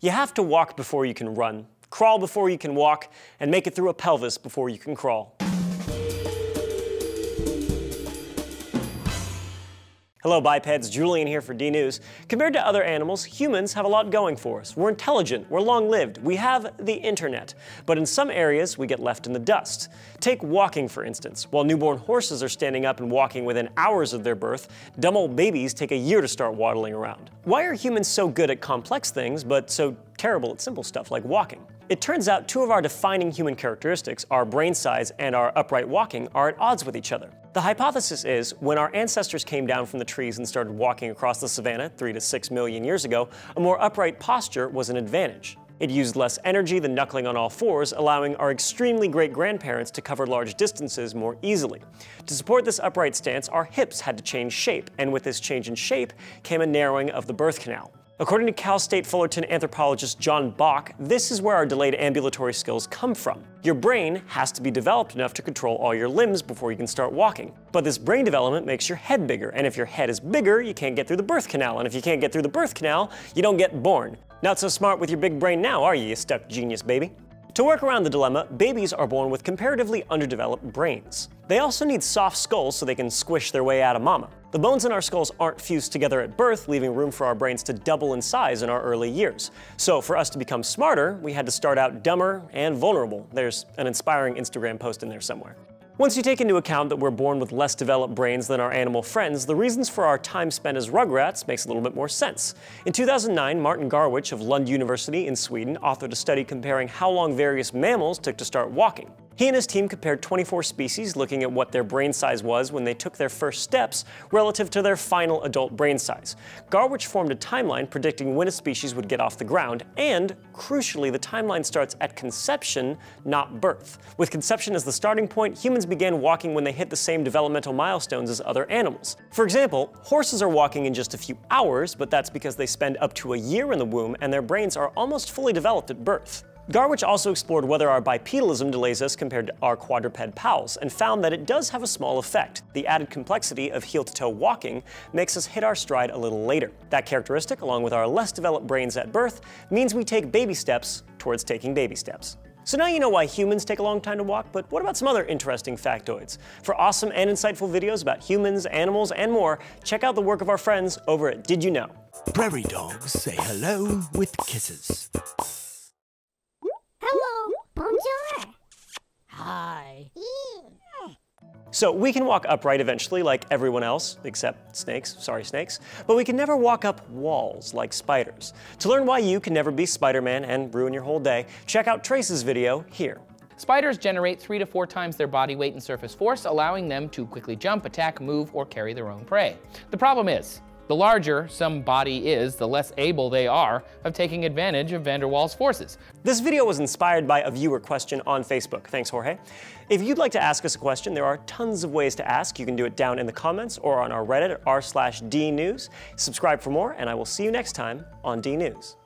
You have to walk before you can run, crawl before you can walk, and make it through a pelvis before you can crawl. Hello bipeds, Julian here for DNews. Compared to other animals, humans have a lot going for us. We're intelligent, we're long-lived, we have the internet. But in some areas, we get left in the dust. Take walking, for instance. While newborn horses are standing up and walking within hours of their birth, dumb old babies take a year to start waddling around. Why are humans so good at complex things, but so terrible at simple stuff like walking? It turns out two of our defining human characteristics, our brain size and our upright walking, are at odds with each other. The hypothesis is when our ancestors came down from the trees and started walking across the savannah three to six million years ago, a more upright posture was an advantage. It used less energy than knuckling on all fours, allowing our extremely great grandparents to cover large distances more easily. To support this upright stance, our hips had to change shape, and with this change in shape came a narrowing of the birth canal. According to Cal State Fullerton anthropologist John Bach, this is where our delayed ambulatory skills come from. Your brain has to be developed enough to control all your limbs before you can start walking. But this brain development makes your head bigger, and if your head is bigger, you can't get through the birth canal, and if you can't get through the birth canal, you don't get born. Not so smart with your big brain now, are you, you stuck genius baby? To work around the dilemma, babies are born with comparatively underdeveloped brains. They also need soft skulls so they can squish their way out of mama. The bones in our skulls aren't fused together at birth, leaving room for our brains to double in size in our early years. So for us to become smarter, we had to start out dumber and vulnerable. There's an inspiring Instagram post in there somewhere. Once you take into account that we're born with less developed brains than our animal friends, the reasons for our time spent as rugrats makes a little bit more sense. In 2009, Martin Garwicz of Lund University in Sweden authored a study comparing how long various mammals took to start walking. He and his team compared 24 species looking at what their brain size was when they took their first steps relative to their final adult brain size. Garwicz formed a timeline predicting when a species would get off the ground, and, crucially, the timeline starts at conception, not birth. With conception as the starting point, humans began walking when they hit the same developmental milestones as other animals. For example, horses are walking in just a few hours, but that's because they spend up to a year in the womb and their brains are almost fully developed at birth. Garwicz also explored whether our bipedalism delays us compared to our quadruped pals, and found that it does have a small effect. The added complexity of heel-to-toe walking makes us hit our stride a little later. That characteristic, along with our less developed brains at birth, means we take baby steps towards taking baby steps. So now you know why humans take a long time to walk, but what about some other interesting factoids? For awesome and insightful videos about humans, animals, and more, check out the work of our friends over at Did You Know? Prairie dogs say hello with kisses. So we can walk upright eventually like everyone else, except snakes, sorry snakes, but we can never walk up walls like spiders. To learn why you can never be Spider-Man and ruin your whole day, check out Trace's video here. Spiders generate three to four times their body weight and surface force, allowing them to quickly jump, attack, move, or carry their own prey. The problem is, the larger some body is, the less able they are of taking advantage of van der Waals forces. This video was inspired by a viewer question on Facebook. Thanks, Jorge. If you'd like to ask us a question, there are tons of ways to ask. You can do it down in the comments or on our Reddit at r slash dnews. Subscribe for more, and I will see you next time on DNews.